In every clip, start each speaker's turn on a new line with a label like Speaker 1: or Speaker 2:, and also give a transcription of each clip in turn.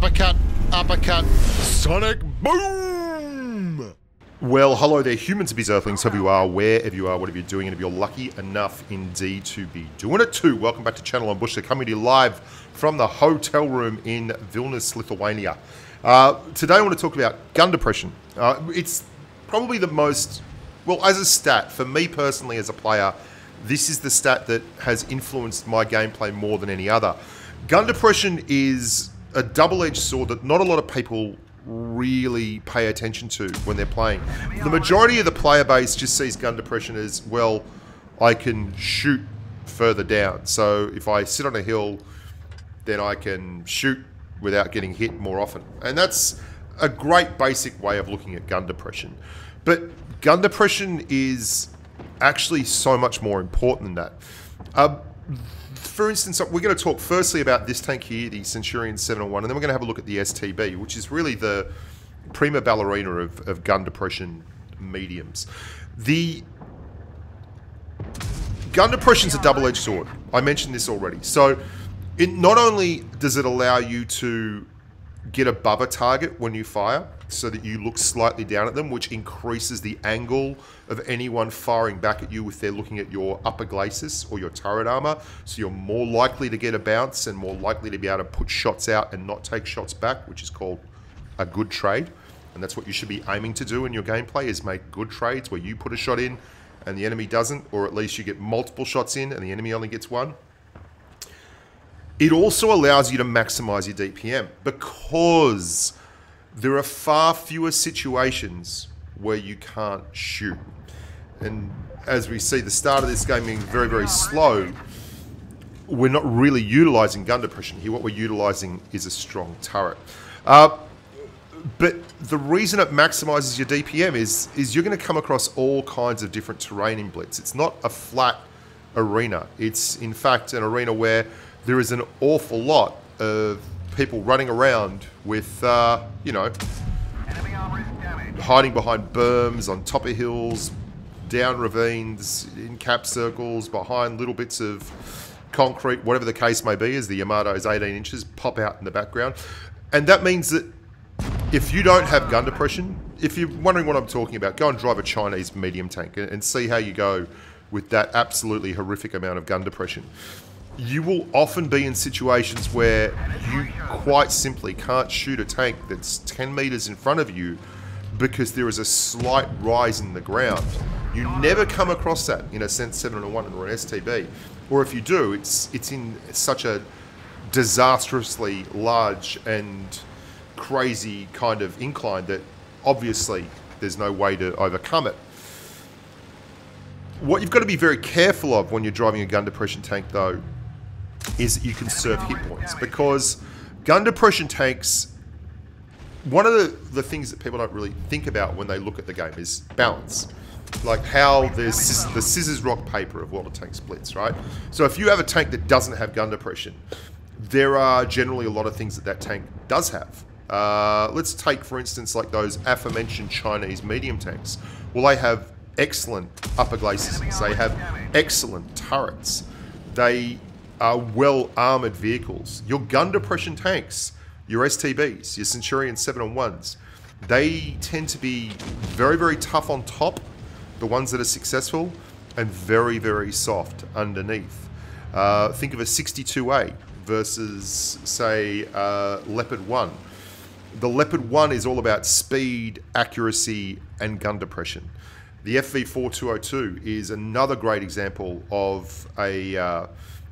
Speaker 1: Uppercut, uppercut, sonic boom!
Speaker 2: Well, hello there, humans, of earthlings, whoever you are, wherever you are, whatever you're doing, and if you're lucky enough indeed to be doing it too, welcome back to Channel on Bush, coming to you live from the hotel room in Vilnius, Lithuania. Uh, today I want to talk about gun depression. Uh, it's probably the most, well, as a stat, for me personally as a player, this is the stat that has influenced my gameplay more than any other. Gun depression is a double-edged sword that not a lot of people really pay attention to when they're playing. The majority of the player base just sees gun depression as, well, I can shoot further down. So if I sit on a hill, then I can shoot without getting hit more often. And that's a great basic way of looking at gun depression. But gun depression is actually so much more important than that. Uh, for instance, we're going to talk firstly about this tank here, the Centurion 701, and then we're going to have a look at the STB, which is really the prima ballerina of, of gun depression mediums. The gun depression is a double-edged sword. I mentioned this already. So it not only does it allow you to get above a target when you fire so that you look slightly down at them, which increases the angle of anyone firing back at you if they're looking at your upper glacis or your turret armor. So you're more likely to get a bounce and more likely to be able to put shots out and not take shots back, which is called a good trade. And that's what you should be aiming to do in your gameplay is make good trades where you put a shot in and the enemy doesn't, or at least you get multiple shots in and the enemy only gets one. It also allows you to maximize your DPM because there are far fewer situations where you can't shoot. And as we see the start of this game being very, very slow, we're not really utilizing gun depression here. What we're utilizing is a strong turret. Uh, but the reason it maximizes your DPM is, is you're going to come across all kinds of different terrain in Blitz. It's not a flat arena. It's, in fact, an arena where there is an awful lot of people running around with, uh, you know, hiding behind berms, on top of hills, down ravines, in cap circles, behind little bits of concrete, whatever the case may be, as the Yamato's 18 inches pop out in the background. And that means that if you don't have gun depression, if you're wondering what I'm talking about, go and drive a Chinese medium tank and, and see how you go with that absolutely horrific amount of gun depression you will often be in situations where you quite simply can't shoot a tank that's 10 meters in front of you because there is a slight rise in the ground. You never come across that in a Cent 701 or an STB. Or if you do, it's, it's in such a disastrously large and crazy kind of incline that obviously there's no way to overcome it. What you've got to be very careful of when you're driving a gun depression tank, though, is that you can serve hit points. Because gun depression tanks one of the, the things that people don't really think about when they look at the game is balance. Like how the, the scissors rock paper of World of Tanks Blitz right? So if you have a tank that doesn't have gun depression there are generally a lot of things that that tank does have. Uh, let's take for instance like those aforementioned Chinese medium tanks. Well they have excellent upper glacis they have excellent turrets. They are well armored vehicles. Your gun depression tanks, your STBs, your Centurion 7-1s they tend to be very, very tough on top, the ones that are successful, and very, very soft underneath. Uh, think of a 62A versus, say, uh, Leopard 1. The Leopard 1 is all about speed, accuracy, and gun depression. The FV4202 is another great example of a uh,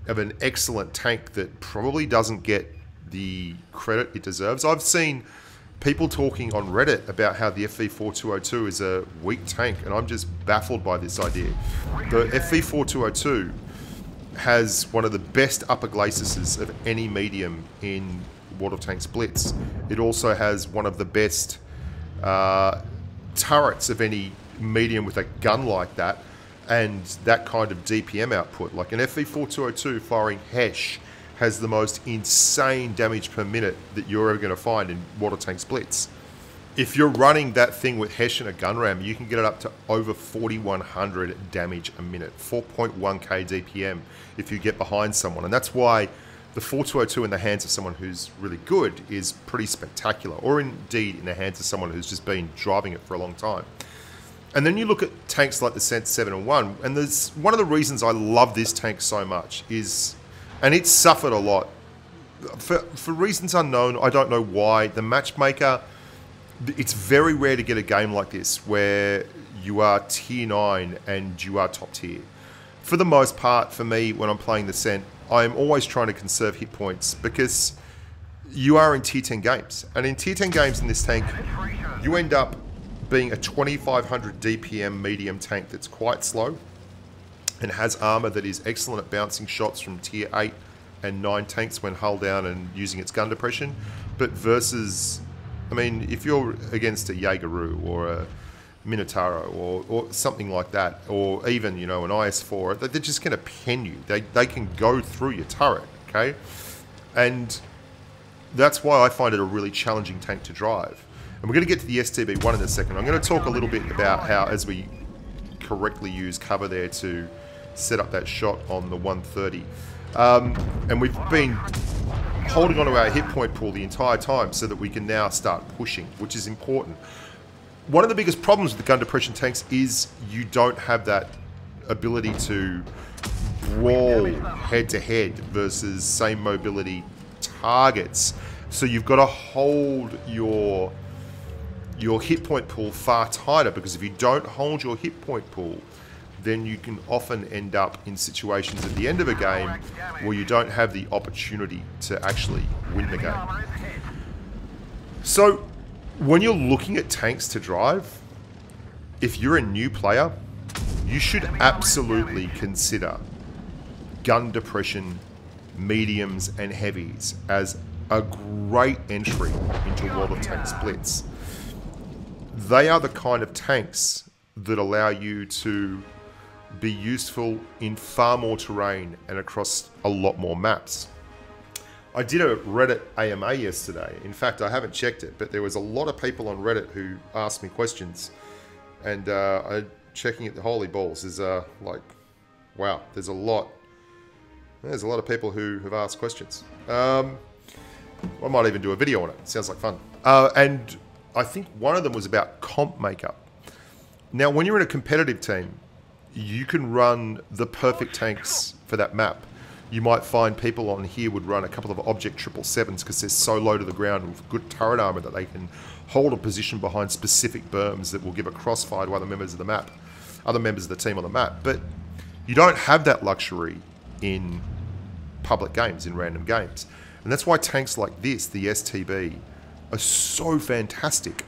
Speaker 2: of an excellent tank that probably doesn't get the credit it deserves. I've seen people talking on Reddit about how the FV4202 is a weak tank, and I'm just baffled by this idea. The FV4202 has one of the best upper glacis of any medium in World of Tanks Blitz. It also has one of the best uh, turrets of any medium with a gun like that and that kind of DPM output. Like an FV4202 firing Hesh has the most insane damage per minute that you're ever going to find in World of Tanks Blitz. If you're running that thing with Hesh and a gun ram, you can get it up to over 4100 damage a minute, 4.1k DPM if you get behind someone. And that's why the 4202 in the hands of someone who's really good is pretty spectacular, or indeed in the hands of someone who's just been driving it for a long time. And then you look at tanks like the Cent 7 and 1, and there's one of the reasons I love this tank so much is, and it's suffered a lot. For, for reasons unknown, I don't know why, the matchmaker, it's very rare to get a game like this where you are tier 9 and you are top tier. For the most part, for me, when I'm playing the Sent, I'm always trying to conserve hit points because you are in tier 10 games. And in tier 10 games in this tank, you end up being a 2500 DPM medium tank that's quite slow and has armor that is excellent at bouncing shots from tier 8 and 9 tanks when hull down and using its gun depression. But versus, I mean, if you're against a Jaegeru or a Minotauro or, or something like that, or even, you know, an IS-4, they're just going to pen you. They, they can go through your turret, okay? And that's why I find it a really challenging tank to drive. And we're going to get to the STB1 in a second. I'm going to talk a little bit about how, as we correctly use cover there to set up that shot on the 130. Um, and we've been holding onto our hit point pool the entire time so that we can now start pushing, which is important one of the biggest problems with the gun depression tanks is you don't have that ability to brawl head to head versus same mobility targets. So you've got to hold your your hit point pool far tighter because if you don't hold your hit point pool, then you can often end up in situations at the end of a game where you don't have the opportunity to actually win the game. So when you're looking at tanks to drive, if you're a new player, you should absolutely consider gun depression, mediums, and heavies as a great entry into World of Tanks Blitz. They are the kind of tanks that allow you to be useful in far more terrain and across a lot more maps. I did a Reddit AMA yesterday. In fact, I haven't checked it, but there was a lot of people on Reddit who asked me questions, and uh, I checking it. The holy balls is uh, like, wow. There's a lot. There's a lot of people who have asked questions. Um, I might even do a video on it. Sounds like fun. Uh, and I think one of them was about comp makeup. Now, when you're in a competitive team, you can run the perfect tanks for that map you might find people on here would run a couple of object triple sevens because they're so low to the ground with good turret armor that they can hold a position behind specific berms that will give a crossfire to other members of the map, other members of the team on the map. But you don't have that luxury in public games, in random games. And that's why tanks like this, the STB, are so fantastic.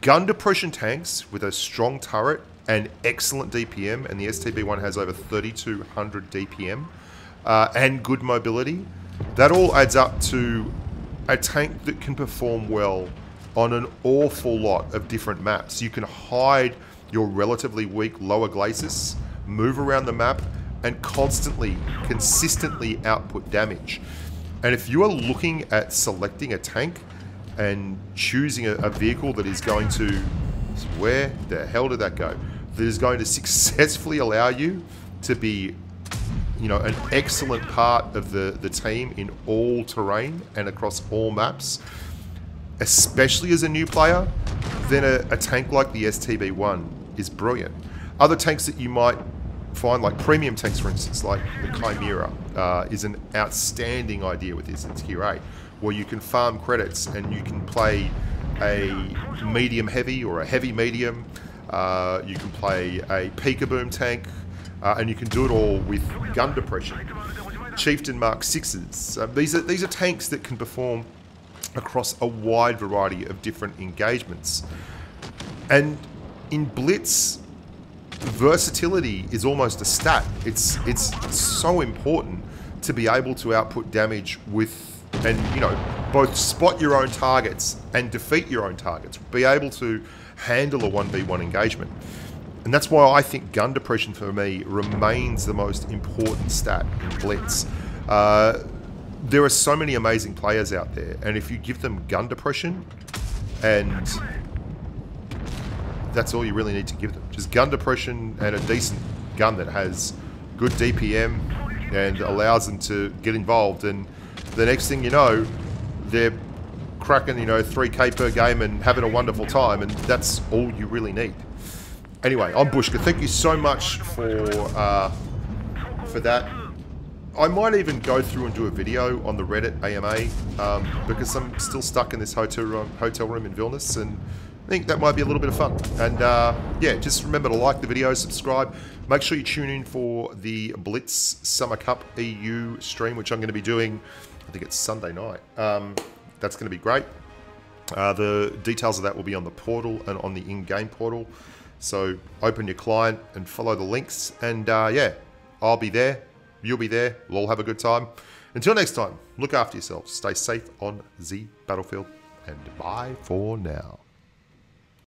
Speaker 2: Gun depression tanks with a strong turret and excellent DPM, and the STB1 has over 3200 DPM uh, and good mobility, that all adds up to a tank that can perform well on an awful lot of different maps. You can hide your relatively weak lower glacis, move around the map, and constantly, consistently output damage. And if you are looking at selecting a tank and choosing a, a vehicle that is going to, where the hell did that go? That is going to successfully allow you to be you know, an excellent part of the, the team in all terrain and across all maps, especially as a new player, then a, a tank like the STB-1 is brilliant. Other tanks that you might find, like premium tanks, for instance, like the Chimera, uh, is an outstanding idea with this in Tier 8, where you can farm credits and you can play a medium heavy or a heavy medium. Uh, you can play a Peekaboom tank uh, and you can do it all with gun depression. Chieftain Mark 6s. Uh, these, are, these are tanks that can perform across a wide variety of different engagements. And in Blitz, versatility is almost a stat. It's, it's so important to be able to output damage with and you know both spot your own targets and defeat your own targets be able to handle a 1v1 engagement and that's why I think gun depression for me remains the most important stat in Blitz. Uh, there are so many amazing players out there, and if you give them gun depression, and that's all you really need to give them. Just gun depression and a decent gun that has good DPM and allows them to get involved. And the next thing you know, they're cracking, you know, 3k per game and having a wonderful time, and that's all you really need. Anyway, I'm Bushka. Thank you so much for uh, for that. I might even go through and do a video on the Reddit AMA um, because I'm still stuck in this hotel room, hotel room in Vilnius, and I think that might be a little bit of fun. And uh, yeah, just remember to like the video, subscribe. Make sure you tune in for the Blitz Summer Cup EU stream, which I'm going to be doing. I think it's Sunday night. Um, that's going to be great. Uh, the details of that will be on the portal and on the in-game portal. So open your client and follow the links. And uh, yeah, I'll be there. You'll be there. We'll all have a good time. Until next time, look after yourselves. Stay safe on the battlefield. And bye for now.